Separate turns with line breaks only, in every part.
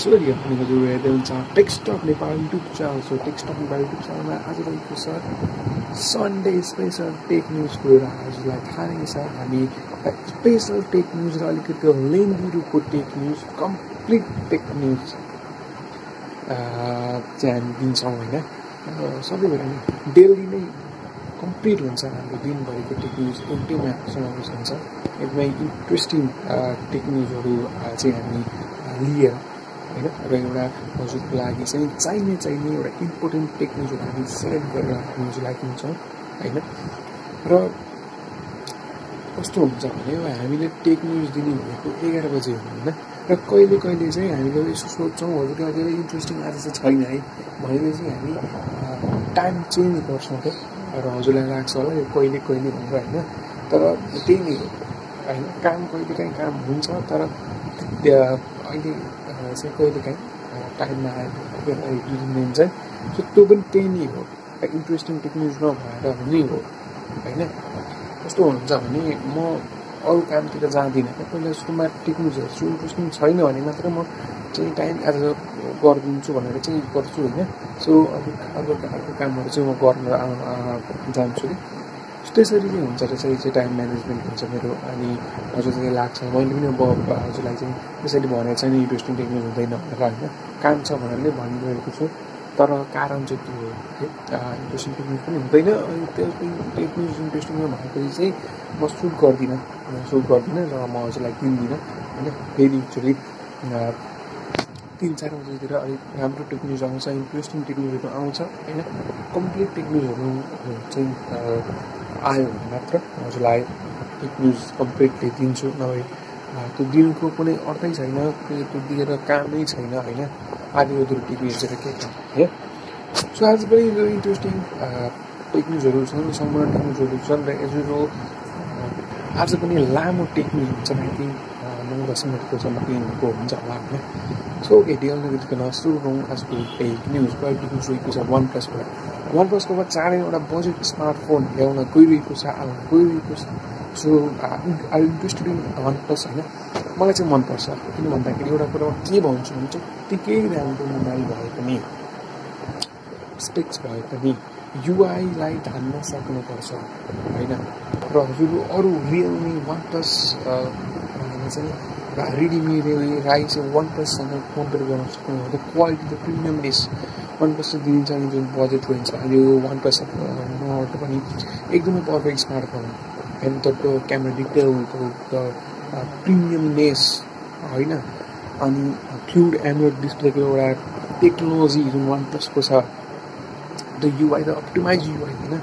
भनेको जो हेर्दै हुन्छ Textup Nepal YouTube channel so Textup Nepal YouTube च्यानलमा आज रहेको छ सन्डे स्पेसल टेक न्युजको एउटा हजुरलाई थाहा नै छ हामी स्पेसल टेक न्युज र अलिकति लेन्दी रूपको tech news complete tech news चाहिँ हामी दिन्छौँ होइन सबैभन्दा डेली नै कम्प्लिट हुन्छ हाम्रो दिनभरिको टेक न्युज एउटैमा समावेश हुन्छ एकदमै इन्ट्रेस्टिङ टेक न्युजहरू चाहिँ हामी लिएर होइन? र एउटा हजुरको लागि चाहिँ चाहिने चाहिने एउटा इम्पोर्टेन्ट टेक्निकहरू हामी सेलेक्ट गरेर हजुरलाई दिन्छौँ होइन? र कस्तो हुन्छ भने हामीले टेक न्युज दिने भनेको एघार बजी हो होइन? र कहिले कहिले चाहिँ हामीले यसो सोध्छौँ हजुरलाई धेरै इन्ट्रेस्टिङ आज चाहिँ छैन है? भनेर चाहिँ हामी टाइम चेन्ज गर्छौँ क्या र हजुरलाई लाग्छ होला यो कहिले कहिले भनेर होइन? तर त्यही नै हो होइन? काम कहिले काहीँ काम हुन्छ तर अहिले चाहिँ कहिलेकाहीँ टाइममा आएर चाहिँ सो त्यो पनि त्यही नै हो इन्ट्रेस्टिङ टेक्निक नभएर नै हो होइन कस्तो हुन्छ भने म अरू कामतिर जाँदिनँ पहिला जस्तोमा टेक्निक्स हेर्छु इन्ट्रेस्टिङ छैन भने मात्र म चाहिँ टाइम एज गरिदिन्छु भनेर चाहिँ गर्छु होइन सो अब अर्को अर्को कामहरू चाहिँ म गर्न जान्छु कि त्यसरी चाहिँ हुन्छ यो चाहिँ टाइम म्यानेजमेन्ट हुन्छ मेरो। अनि हजुर चाहिँ लाग्छ। मैले पनि अब हजुरलाई चाहिँ त्यसरी भनेर चाहिँ इन्ट्रेस्टिङ टेक्निक हुँदैन भनेर होइन? काम छ भनेर नै भनिरहेको छु। तर कारण चाहिँ त्यो हो इन्ट्रेस्टिङ टेक्निक पनि हुँदैन। अनि त्यो टेक्निक इन्ट्रेस्टिङ भनेपछि चाहिँ म सुट गर्दिनँ। सुट गर्दिनँ र म हजुरलाई दिँदिनँ होइन? फेरि एकचोटि तिन चार बजीतिर अलिक राम्रो टेक्निक आउँछ इन्ट्रेस्टिङ टेक्निकहरू आउँछ होइन? कम्प्लिट टेक्निकहरू चाहिँ आयो भने मात्र हजुरलाई एक न्युज कम्प्लिटली दिन्छु नभए त्यो दिनको कुनै अर्थै छैन त्यो दिएर कामै छैन होइन? आधी अधुरो टिभी हेरेर के काम है? सो आज पनि यो इन्ट्रेस्टिङ टेक न्युजहरू छन् सम्पूर्ण टेक न्युजहरू छन् र एज आज पनि लामो टेक न्युज हुन्छ माथि नौ दस मिनटको सम्म टेनको हुन्छ होला होइन सो ओके ढिल नगरिकन सुरु गरौँ आजको टेक न्युज टेक न्युज रहेको छ वान प्लसबाट वान प्लसको बाद चाँडै एउटा बजेट स्मार्टफोन ल्याउन गइरहेको छ गइरहेको छ so I interested in OnePlus होइन मलाई चाहिँ मनपर्छ किन भन्दाखेरि एउटा कुरामा के भन्छु भने जत्तिकै राम्रो मोबाइल भए पनि स्पेक्स भए पनि युआईलाई धान्न सक्नुपर्छ होइन र हजुर अरू रियलमी वान प्लस चाहिँ रेडमी राई चाहिँ वान प्लससँग कम्पेयर गर्न सक्नु quality the premiumness OnePlus दिन्छ अनि जुन बजेट रेन्ज यो वान प्लस नट पनि एकदमै perfect smartphone and the camera detail the premiumness होइन अनि फ्लुड एन्ड्रोइड डिस्प्लेको एउटा टेक्नोलोजी जुन वान प्लसको छ the UI the optimise UI होइन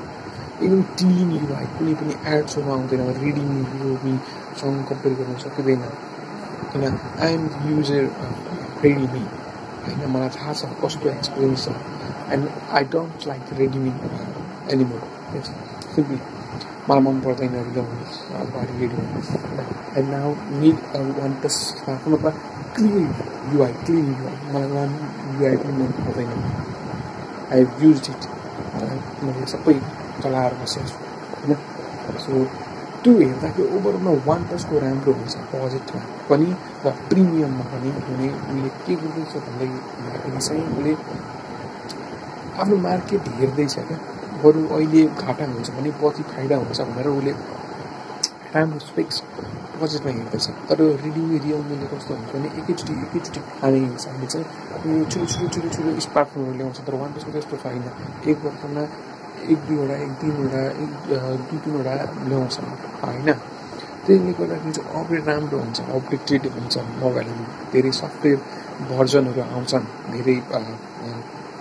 एकदम क्लिन युआई कुनै पनि एड्सहरू आउँदैन रिडिङ रियोमीसँग कम्पेयर गर्न सकिँदैन किन आइएम युजर रेडिमी होइन मलाई थाहा छ कस्तो एक्सपिरियन्स छ and I don't like Redmi animal simply मलाई मन पर्दैन Redmi and now need OnePlus स्मार्टफोनमा clean UI clean UI मलाई वान युआई पनि मन पर्दैन आई हेभ युज इट मैले सबै चलाएर बसेको छु होइन सो त्यो हेर्दाखेरि ओभरअलमा वान प्लसको राम्रो हुन्छ बजेटमा पनि र प्रिमियममा पनि हुने उसले के गर्दैछ भन्दाखेरि चाहिँ उसले आफ्नो मार्केट हेर्दैछ क्या बरु अहिले घाटा हुन्छ भने पछि फाइदा हुन्छ भनेर उसले राम्रो स्पेक्स बजेटमा हेर्दैछ तर रियलमी रियलमीले कस्तो हुन्छ भने एकैचोटि एकैचोटि खाने हिसाबले चाहिँ छिटो छिटो छिटो छिटो स्मार्टफोनहरू ल्याउँछ तर वान प्लसको त्यस्तो छैन एक वर्षमा एक दुईवटा एक तिनवटा एक दुई तिनवटा ल्याउँछ होइन? त्यसले गर्दाखेरि चाहिँ अपग्रेड राम्रो हुन्छ अपग्रेडेड हुन्छ। मोबाइलहरू धेरै सफ्टवेयर भर्जनहरू आउँछन् धेरै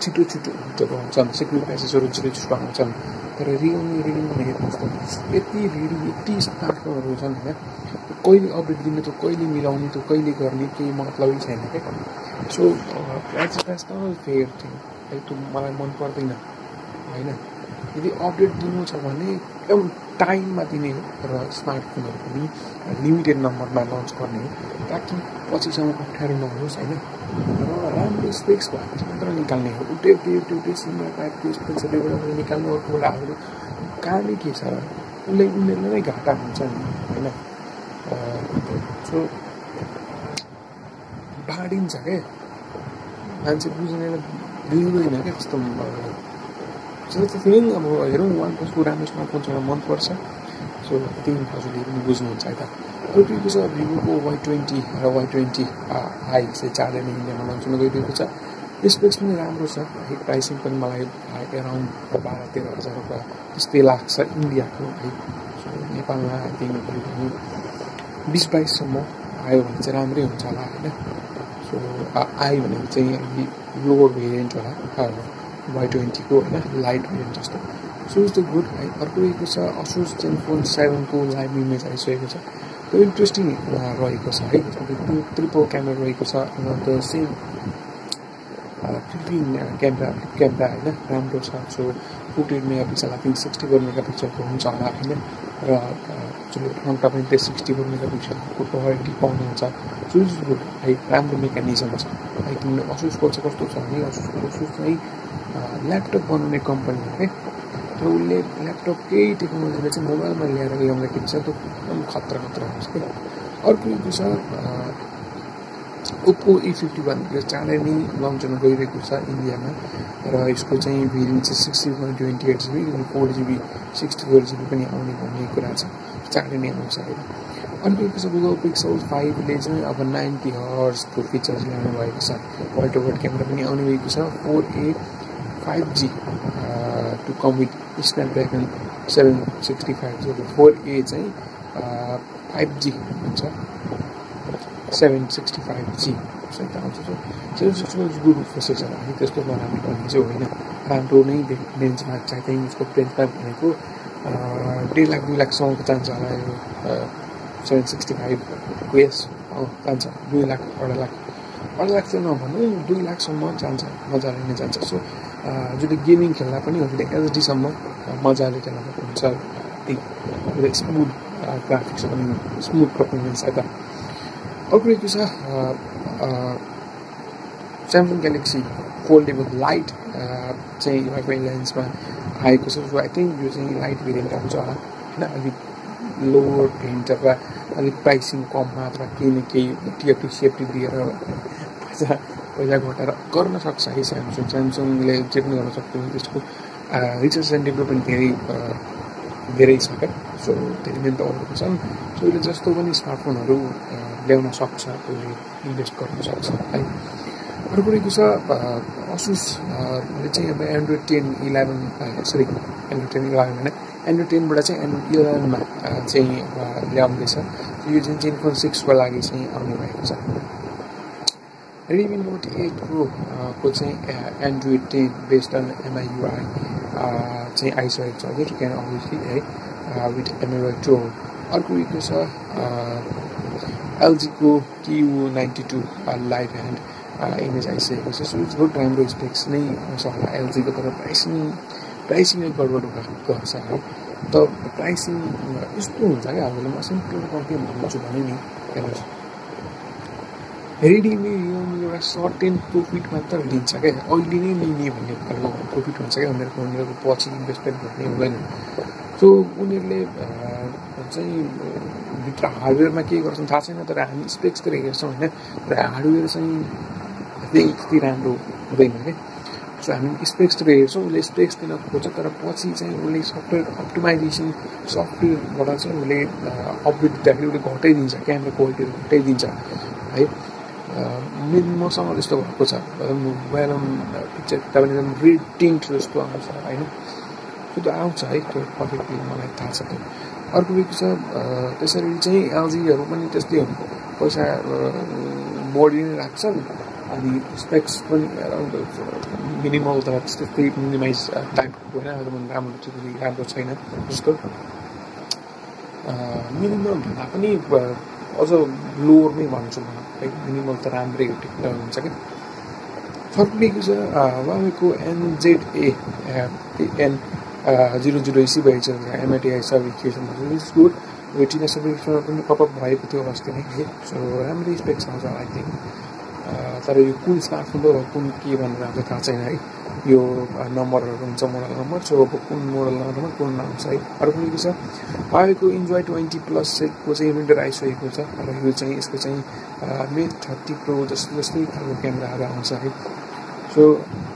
छिटो छिटो आउँछन् सेक्युरिटी प्यासेजहरू छिटो छिटो आउँछन्। तर रियलमी रेडिङमा हेर्नुहोस् त यति रेडी यति स्मार्टफोनहरू छन् होइन? कहिले अपडेट दिने त कहिले मिलाउने त कहिले गर्ने केही मतलबै छैन क्या so that's that's not fair thing त्यो मलाई मन पर्दैन होइन? यदि अपडेट दिनु छ भने एकदम टाइममा दिने हो र स्मार्टफोनहरू पनि लिमिटेड नम्बरमा लन्च गर्ने हो। ताकि पछिसम्म अप्ठ्यारो नहोस् होइन? र राम्रो स्पेक्स भएको मात्र निकाल्ने हो। उल्टै उल्टै उल्टै सिङ्गल टाइपको स्पेक्सहरू निकाल्नु अर्कोबाट हाम्रो कामै के छ? उसले उनीहरूलाई नै घाटा हुन्छ नि होइन? सो बाँडिन्छ क्या मान्छे बुझ्ने बुझ्दैन क्या कस्तो सो त्यो फिलिङ अब हेरौँ प्लसको राम्रो स्मार्टफोन छ मनपर्छ सो त्यही हजुरले पनि बुझ्नुहुन्छ है त अर्को छ भिभोको वाइ ट्वेन्टी र वाइ ट्वेन्टी आई चाहिँ चाँडै नै इन्डियामा लन्च हुन गइरहेको छ स्पेक्स पनि राम्रो छ है प्राइसिङ पनि मलाई एराउन्ड बाह्र तेह्र हजार रुपियाँ त्यस्तै लाग्छ इन्डियाको है सो नेपालमा दिनु पऱ्यो भने बिस बाइससम्म आयो भने चाहिँ राम्रै हुन्छ होला होइन सो आयो भनेको चाहिँ लोवर भेरिएन्ट होला वाइ ट्वेन्टीको होइन लाइट भेरिएन्ट जस्तो। सो इज द गुड है अर्को रहेको छ असुस फोन सेभेनको लाइभ इमेज आइसकेको छ। त्यो इन्ट्रेस्टिङ रहेको छ है? त्यो ट्रिपल क्यामेरा रहेको छ the same fifteen camera camera होइन राम्रो छ so forty eight mega pixel I think sixty four mega पिक्सलको हुन्छ होला होइन र जो फ्रन्ट तपाईँ त्यो सिक्सटी फोर मेगा पिक्सलको क्वालिटी पाउनुहुन्छ। सो इज गुड है? राम्रो मेकानिजम छ। किनभने असुसको चाहिँ कस्तो छ भने असुसको असुस चाहिँ ल्यापटप बनाउने कम्पनी हो है। र उसले ल्यापटपकै टेक्नोलोजीलाई चाहिँ मोबाइलमा ल्याएर ल्याउँदाखेरि चाहिँ त्यो एकदम खतरा खतरा हुन्छ क्या अर्को छ ओप्पो ई फिफ्टी वान यो चाँडै नै लन्च हुन गइरहेको छ इन्डियामा। र यसको चाहिँ भेरिएन्ट चाहिँ six GB one twenty eight GB four GB sixty four GB पनि आउने भन्ने कुरा छ। चाँडै नै आउँछ होइन अर्को छ गुगल पिक्सल फाइभले चाहिँ अब नाइन्टी हर्सको फिचर्स ल्याउनु भएको छ वर्ल्ड क्यामेरा पनि आउने भएको छ four A five G to come with Snapdragon seven sixty five G four A चाहिँ फाइभ जी हुन्छ सेभेन सिक्सटी फाइभ जी सहित आउँछ seven sixty five good processor हामी त्यस्तो नराम्रो भन्ने चाहिँ होइन राम्रो नै रेन्जमा चाहिँ त्यही उसको रेन्जमा भनेको डेढ लाख दुई लाखसम्मको चान्स होला यो सेभेन सिक्सटी फाइभ यस जान्छ। दुई लाख अढाई लाख। अढाई लाख चाहिँ नभनौँ दुई लाखसम्म जान्छ मजाले नै जान्छ। सो जसले गेमिङ खेल्दा पनि हजुरले एचडीसम्म मजाले खेल्न हुन्छ। स्मुथ ग्राफिक्स पनि स्मुथ पर्फर्मेन्स त। अर्को के छ? स्यामसङ ग्यालेक्सी फोल्डेबल लाइट चाहिँ वाइफाई लेन्समा आएको छ। सो आई थिङ्क यो चाहिँ लाइट भेरिएन्ट आउँछ होला। होइन अलिक लोवर भेरिएन्ट अथवा अलिक प्राइसिङ कममा अथवा केही न केही टिएफटी सेफ्टी दिएर पैसा पैसा घटाएर गर्न सक्छ है स्यामसङ स्यामसङले जे पनि गर्न सक्छ त्यसको रिसर्च सेन्टरको पनि धेरै धेरै छ क्या। सो धेरै मेहनत छन्। सो यसले जस्तो पनि स्मार्टफोनहरू ल्याउन सक्छ उसले इन्भेस्ट गर्न सक्छ है। अर्को रहेको छ असुसले चाहिँ अब Android ten eleven sorry Android ten eleven होइन। एन्ड्रोइड टेनबाट चाहिँ एन्ड्रोइड इलेभेनमा चाहिँ ल्याउँदैछ। यो जुन चाहिँ फोन सिक्सको लागि चाहिँ आउने भएको छ। रेडमी नोट एट प्रोको चाहिँ Android ten based on MIUI चाहिँ आइसकेको छ। वेट क्यान अभियसली है विथ एन्ड्रोइड टु अर्को उयो छ एलजीको TU ninety two live hand image आइसकेको छ। सो गुड राम्रो स्पेक्स नै होला। एलजीको तर प्राइसिङ प्राइसिङ नै गडबड गर्छ त प्राइसिङ यस्तो हुन्छ क्या हामीले म सिम्पल कम्ती भन्छु भने नि हेर्नुहोस् रेडीले यो एउटा सर्टेन प्रफिट मात्र लिन्छ क्या अहिले नै लिने भन्ने खालको प्रफिट हुन्छ क्या उनीहरूको उनीहरूको पछि इन्भेस्टमेन्ट भन्ने हुँदैन सो उनीहरूले चाहिँ भित्र हार्डवेयरमा के गर्छन् थाहा छैन तर हामी स्पेक्सतिर हेर्छौँ होइन र हार्डवेयर चाहिँ त्यति राम्रो हुँदैन क्या सो हामी स्पेक्सतिर हेर्छौँ उसले स्पेक्स दिन खोज्छ तर पछि चाहिँ उसले सफ्टवेयर अप्टिमाइजेसन सफ्टवेयरबाट चाहिँ उसले अपडेट दिँदाखेरि उसले घटाइदिन्छ क्यामेरा क्वालिटीहरू घटाइदिन्छ है मसँग त्यस्तो भएको छ मोबाइल पिक्चर तपाईँले रेड टिन्ट जस्तो आउँछ होइन त्यो आउँछ है त्यो पर्फेक्टली मलाई थाहा छ त्यो अर्को के छ त्यसरी चाहिँ एलजीहरू पनि त्यस्तै पैसा बढी नै राख्छन् अनि स्पेक्स पनि मिनिमल त त्यस्तै मिनिमाइज टाइपको होइन राम्रो चाहिँ राम्रो छैन जस्तो मिनिमल भन्दा पनि अझ लोवर नै भन्छु म है मिनिमल त राम्रै हुन्छ क्या फर्क छ NZ A N zero zero EC भएछ एमआइटिआई सर्टिफिकेसन इज गुड वेटिना सर्टिफिकेसनमा पनि पपअप भएको थियो अस्ति नै सो राम्रै स्पेक्स आउँछ आई थिङ्क तर यो कुन स्मार्टफोन हो कुन के भनेर हाम्रो थाहा छैन है। यो नम्बरहरू हुन्छ मोडल नम्बर सो अब कुन मोडल नम्बरमा कुन आउँछ है। अर्को के छ? आएको इन्जोय ट्वेन्टी प्लसको चाहिँ युनिटर आइसकेको छ। र यो चाहिँ यसको चाहिँ मे थर्टी प्रो जस्तो जस्तै खालको क्यामेराहरू आउँछ है। सो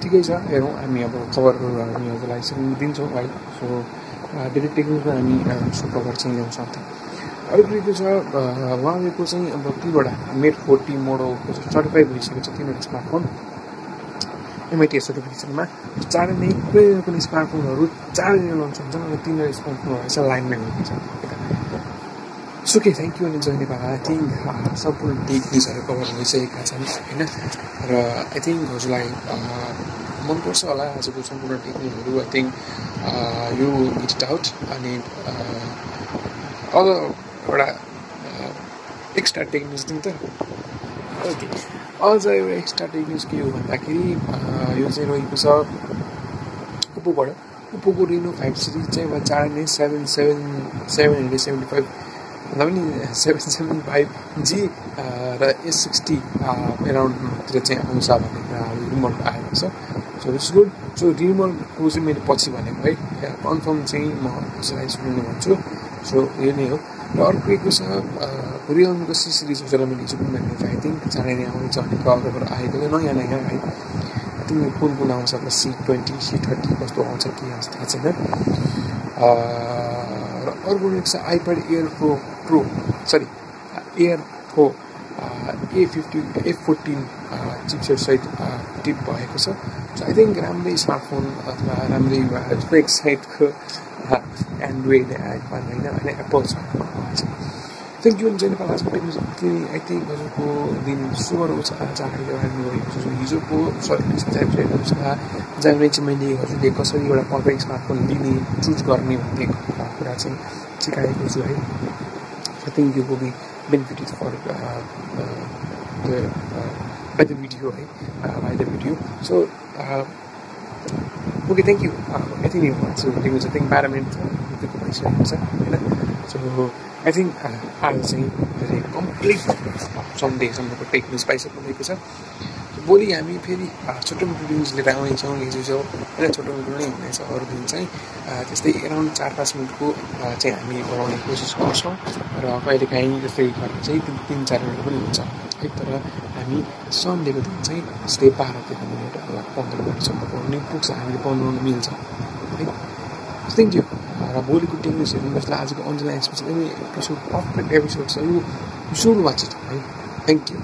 ठिकै छ हेरौँ हामी अब खबरहरू हामी हजुरलाई यसरी दिन्छौँ है सो धेरै टेक्निकमा हामी सो कभर चाहिँ ल्याउन अर्को के छ उहाँको चाहिँ अब तीबाट मेट फोर्टी मोडलको सर्टिफाई भइसकेको छ तिनीहरू स्मार्टफोन एमआइटिएस सर्टिफिकेसनमा चाँडै नै कुनै न कुनै स्मार्टफोनहरू चाँडै नै लन्च हुन्छ र तिनीहरू स्मार्टफोनहरू चाहिँ लाइनमै हुन्छ सुके थ्याङ्क यू अनि जय नेपाल आई थिङ्क सम्पूर्ण टेक न्युजहरू कभर भइसकेका छन् होइन र आई थिङ्क हजुरलाई मनपर्छ होला आजको सम्पूर्ण टेक न्युजहरू I think you it it out अनि अझ एउटा एक्स्ट्रा टेक न्युज दिउँ त। ओके। अझ एउटा एक्स्ट्रा टेक न्युज के हो भन्दाखेरि यो चाहिँ रहेको छ ओप्पोबाट ओप्पोको रिनो फाइभ सिरिज चाहिँ अब चाँडै नै seven seven seven hundred seventy five भन्दा पनि सेभेन सेभेन फाइभ जी र एस सिक्सटी एराउन्डतिर चाहिँ आउँछ भन्ने कुराहरू रिमोट आएको छ। सो इट्स गुड सो रिमोटको चाहिँ मैले पछि भनेको है। कन्फर्म चाहिँ म कसैलाई सुनाउनु भन्छु सो यो नै हो। र अर्को छ रियलमीको सी सिरिज हजुर मैले हिजो पनि भनेको आई थिङ्क चाँडै नै आउँछ भने कभरबाट आएको नयाँ नयाँ है। तिमी कुन कुन आउँछ अब सी ट्वेन्टी सी थर्टी कस्तो आउँछ के आउँछ थाहा छैन। र अर्को एक छ iPad Air Pro Pro sorry Air Pro A fifty F fourteen. Chipset सहित टिप भएको छ। आई थिङ्क राम्रै स्मार्टफोन अथवा राम्रै साइडको एन्ड्रोइड आइफोन होइन होइन Apple smartphone thank you Jai Nepal आजको टेक्निक आई थिङ्क हजुरको दिन शुभ रहोस् जानकारी भएको छ हिजोको सर्भिस हेर्नुहोस् जहाँनिर चाहिँ मैले हजुरले कसरी एउटा पर्फेक्ट स्मार्टफोन लिने चुज गर्ने भन्ने कुरा चाहिँ सिकाएको छु है। I think you will be benefited for by the video है by the video so okay thank you यति नै सो टेक्निक चाहिँ थिङ्क बाह्र मिनट भइसकेको छ होइन सो आई थिङ्क आज चाहिँ कम्प्लिट सन्डेसम्मको टेक न्युज पाइसक्नु भएको छ भोलि हामी फेरि छोटो मोटो न्युज लिएर आउनेछौँ हिजो होइन छोटो मोटो नै हुनेछ अरू दिन चाहिँ। त्यस्तै एराउन्ड चार पाँच मिनटको चाहिँ हामी बनाउने कोसिस गर्छौँ र कहिलेकाहीँ जस्तै घरमा चाहिँ तिन तिन चार मिनट पनि हुन्छ। है तर हामी सन्डेको दिन चाहिँ जस्तै बाह्र तेह्र मिनट पन्ध्र मिनटसम्म बनाउने पुग्छ हामीले बनाउनु मिल्छ। है थ्याङ्क यू र भोलिको टेक्निक्स हेर्नु जसलाई आजको Anjana express episode perfect episode छ। यो सुरु भएको छ। है थ्याङ्क यू